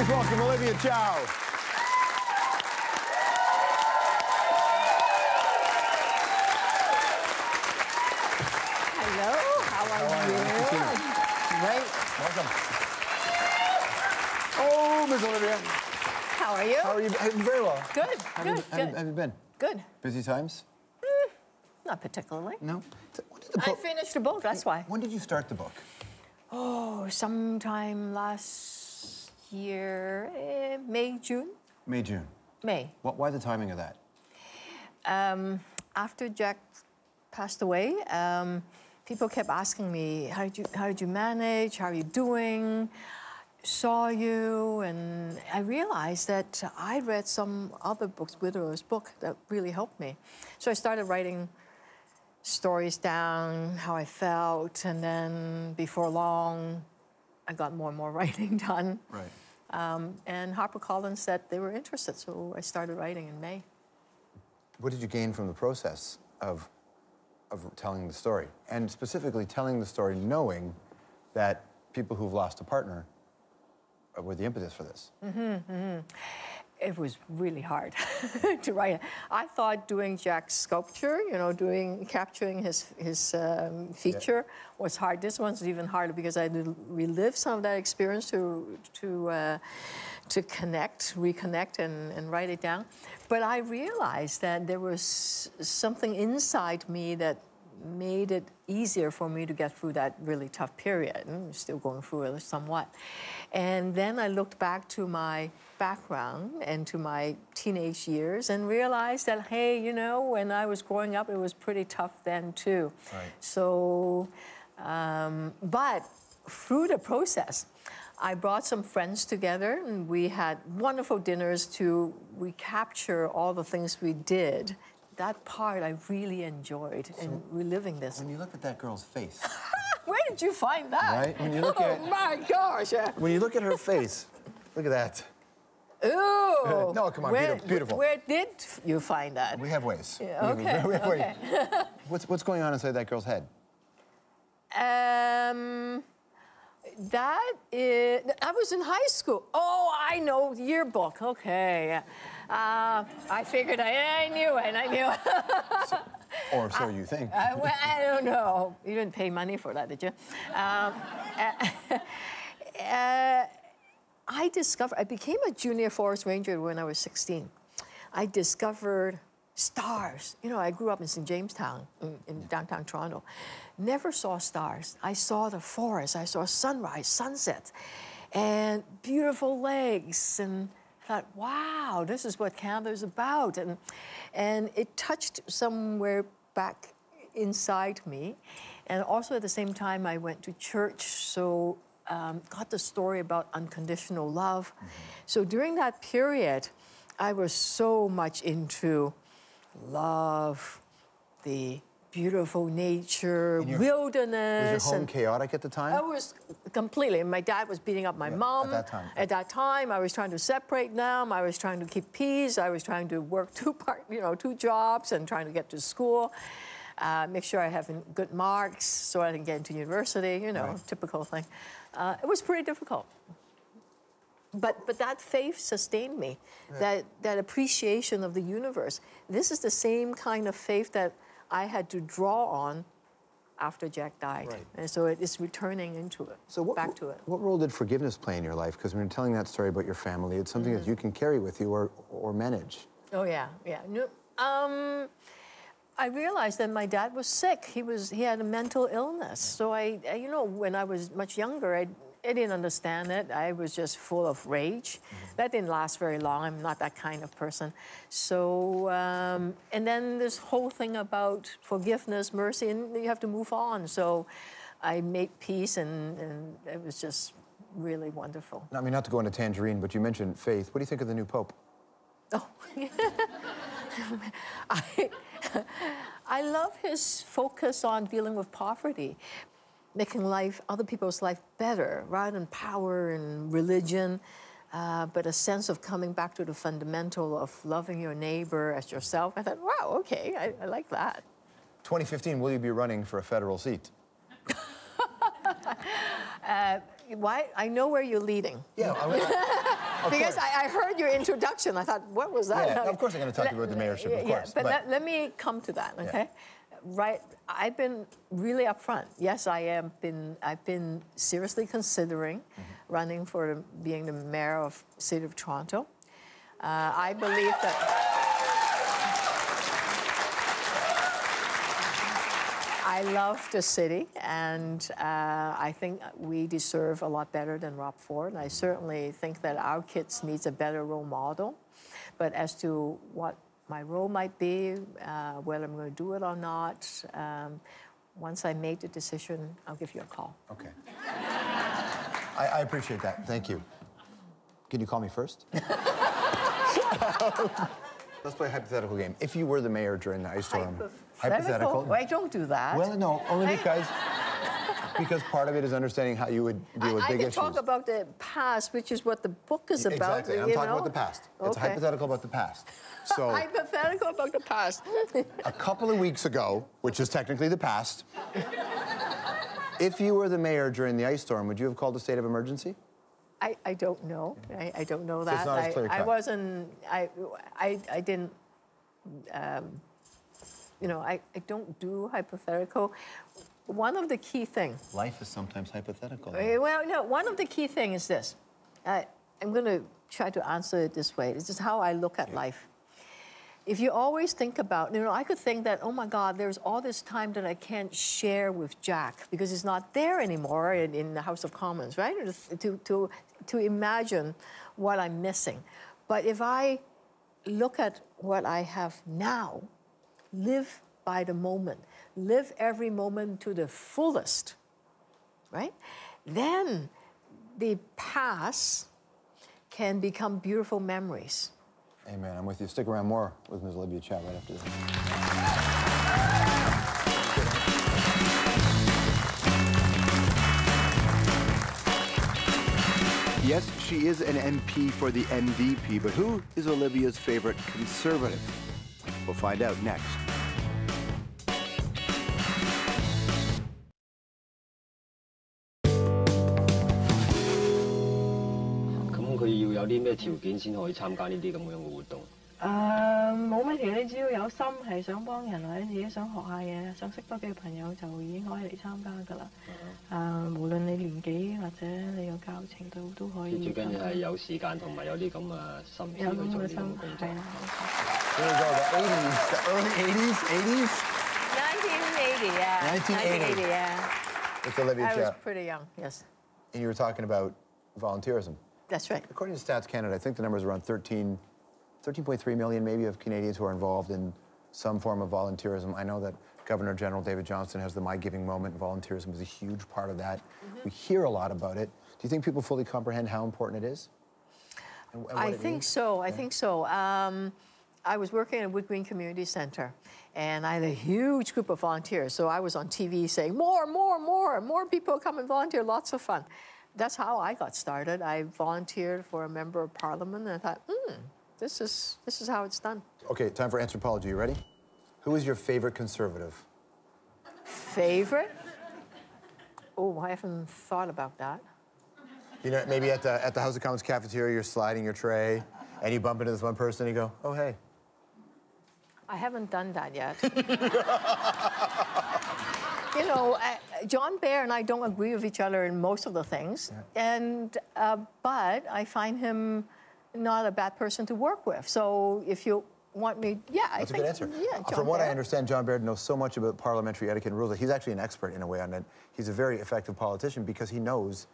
Please welcome Olivia Chow. Hello, how are, How are you? you? Nice to see Great. Welcome. Oh, Miss Olivia. How are you? How are you? Very well. Good, How good, have, you, good. have, you been? Good. Busy times? Mm, not particularly. No. Did, the I finished the book, that's why. when did you start the book? Oh, sometime last year, eh, May, June? May, June. May. What, why the timing of that? Um, after Jack passed away, um, people kept asking me, how did, you, how did you manage? How are you doing? Saw you, and I realized that I read some other books, Widow's book, that really helped me. So I started writing stories down, how I felt, and then before long, I got more and more writing done. Right. Um, and HarperCollins said they were interested, so I started writing in May. What did you gain from the process of, of telling the story? And specifically telling the story knowing that people who've lost a partner uh, were the impetus for this. It was really hard to write. it. I thought doing Jack's sculpture, you know, doing capturing his his um, feature was hard. This one's even harder because I had to relive some of that experience to to uh, to connect, reconnect, and, and write it down. But I realized that there was something inside me that made it easier for me to get through that really tough period. And I'm still going through it somewhat. And then I looked back to my background and to my teenage years and realized that, hey, you know, when I was growing up, it was pretty tough then too. Right. So, um, but through the process, I brought some friends together and we had wonderful dinners to recapture all the things we did. That part I really enjoyed in reliving this. When you look at that girl's face, Where did you find that? Right, when you look oh at- my gosh! when you look at her face, look at that. Ooh! No, come on, Where, beautiful- beautiful. Where did you find that? We have ways. Yeah, We- okay, we have ways. okay. What's, what's going on inside that girl's head? Um, that is. I was in high school. Oh, I know yearbook. Okay. Uh, I figured I, I knew it. I knew it. Or so you think. Uh, well, I don't know. You didn't pay money for that, did you? Um, uh, I discovered, I became a junior forest ranger when I was 16. I discovered stars. You know, I grew up in St. Jamestown in, in downtown Toronto. Never saw stars. I saw the forest, I saw sunrise, sunset, and beautiful lakes, and thought, wow, this is what Canada's about. And, and it touched somewhere back inside me. And also at the same time, I went to church, so um, got the story about unconditional love. So during that period, I was so much into love, the beautiful nature, your- wilderness. Was your home and- chaotic at the time? I was completely. My dad was beating up my Yeah, at mom. that time. At that time, I was trying to separate them. I was trying to keep peace. I was trying to work two part, you know, two jobs and trying to get to school. Uh, make sure I have good marks so I can get into university. You know, Right. typical thing. Uh, it was pretty difficult. But, but that faith sustained me, that, that appreciation of the universe. This is the same kind of faith that I had to draw on after Jack died. Right. And so it is returning into it, So what, back to it. What role did forgiveness play in your life? Because when you're telling that story about your family, it's something Mm-hmm. that you can carry with you or, or manage. Oh yeah, yeah. No, um, I realized that my dad was sick. He was he had a mental illness. So I, I- you know, when I was much younger, I, I didn't understand it. I was just full of rage. That didn't last very long. I'm not that kind of person. So um, and then this whole thing about forgiveness, mercy, and you have to move on. So I made peace, and, and it was just really wonderful. I mean, not to go into tangerine, but you mentioned faith. What do you think of the new pope? Oh, I, I love his focus on dealing with poverty, making life, other people's life better, rather than power and religion, uh, but a sense of coming back to the fundamental of loving your neighbor as yourself. I thought, wow, okay, I, I like that. 2015, will you be running for a federal seat? Why? I know where you're leading. Yeah, I, of because. I, I heard your introduction. I thought, what was that? Yeah, of course I'm talk to you about the mayorship, of yeah, course, But, but- let, let me come to that, okay? Right, I've been really upfront. Yes, I am. Been I've been seriously considering Mm-hmm. running for being the mayor of City of Toronto. Uh, I believe that. I love the city, and uh, I think we deserve a lot better than Rob Ford. I certainly think that our kids needs a better role model. But as to what my role might be, uh, whether I'm going to do it or not, um, once I make the decision, I'll give you a call. Okay. I, I appreciate that. Thank you. Can you call me first? Let's play a hypothetical game. If you were the mayor during the ice storm, Hypothetical? well I don't do that. Well, no, only because because part of it is understanding how you would deal with I, I big can issues. talk about the past, which is what the book is about. exactly. I'm talking know? about the past. It's hypothetical about the past. So Hypothetical about the past. a couple of weeks ago, which is technically the past, if you were the mayor during the ice storm, would you have called a state of emergency? I, I don't know. I, I don't know it's that. not as I, I wasn't. I, I, I didn't. Um, you know, I, I don't do hypothetical. One of the key things. Life is sometimes hypothetical. Eh, Well, no. One of the key things is this. I, I'm going to try to answer it this way. This is how I look at life. If you always think about, you know, I could think that, oh my God, there's all this time that I can't share with Jack because he's not there anymore in, in the House of Commons, right? To, to, to imagine what I'm missing. But if I look at what I have now, live by the moment, live every moment to the fullest, right? Then the past can become beautiful memories. Amen. I'm with you. Stick around more with Ms. Olivia Chow right after this. Yes, she is an MP for the NDP, but who is Olivia's favorite conservative? We'll find out next. 佢要有啲咩條件先可以參加呢啲咁樣嘅活動？誒冇乜條，你只要有心係想幫人或者自己想學下嘢，想識多幾個朋友就已經可以嚟參加㗎啦。誒、無論你年紀或者你有教程度都可以。最緊要係有時間同埋有啲咁嘅心思有去做呢咁嘅心種工作係。啊。Here we go, the 80s, the early 80s, 80s, 1980, yeah. 1980. yeah. with Olivia I was Chow. pretty young, yes. And you were talking about volunteerism. That's right. According to Stats Canada, I think the number is around 13, 13.3 million maybe of Canadians who are involved in some form of volunteerism. I know that Governor General David Johnston has the My Giving Moment. And volunteerism is a huge part of that. We hear a lot about it. Do you think people fully comprehend how important it is? And- and I think so. I think so. Um, I was working at Wood Green Community Center, and I had a huge group of volunteers. So I was on TV saying, more, more, more, more people come and volunteer, lots of fun. That's how I got started. I volunteered for a member of parliament, and I thought, hmm, this is, this is how it's done. Okay, time for anthropology. You ready? Who is your favorite conservative? Favorite? Oh, I haven't thought about that. You know, maybe at the, at the House of Commons cafeteria, you're sliding your tray, and you bump into this one person, and you go, oh, hey. I haven't done that yet. you know, uh, John Baird and I don't agree with each other in most of the things, and uh, but I find him not a bad person to work with. So if you want me, yeah, I That's a think good answer. yeah. John From what I understand, John Baird knows so much about parliamentary etiquette and rules that he's actually an expert in a way on it. He's a very effective politician because he knows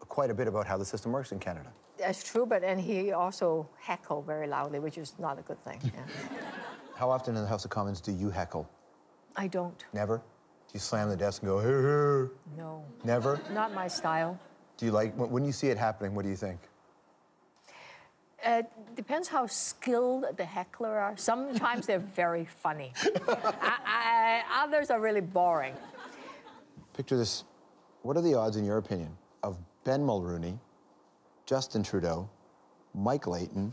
quite a bit about how the system works in Canada. That's true, but and he also heckle very loudly, which is not a good thing. Yeah. How often in the House of Commons do you heckle? I don't. Never? Do you slam the desk and go, hey, hey? No, Never? not my style. Do you like, when when you see it happening, what do you think? Uh, depends how skilled the heckler are. Sometimes they're very funny. I, I, others are really boring. Picture this. What are the odds, in your opinion, of Ben Mulrooney, Justin Trudeau, Mike Layton,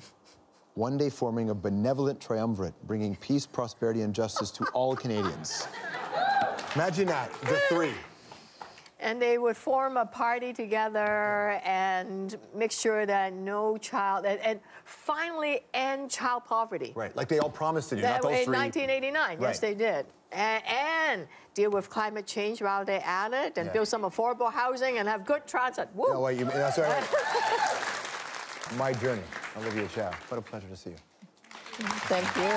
one day forming a benevolent triumvirate, bringing peace, prosperity, and justice to all Canadians? Imagine that, the mm. three. and they would form a party together and make sure that no child and, and finally end child poverty. Right, like they all promised to do, That- not those in three. 1989, yes, they did. And, and deal with climate change while they're at it, and Yeah. build some affordable housing and have good transit. Woo! No, wait, you, that's all right. My journey, Olivia Chow. What a pleasure to see you. Thank you.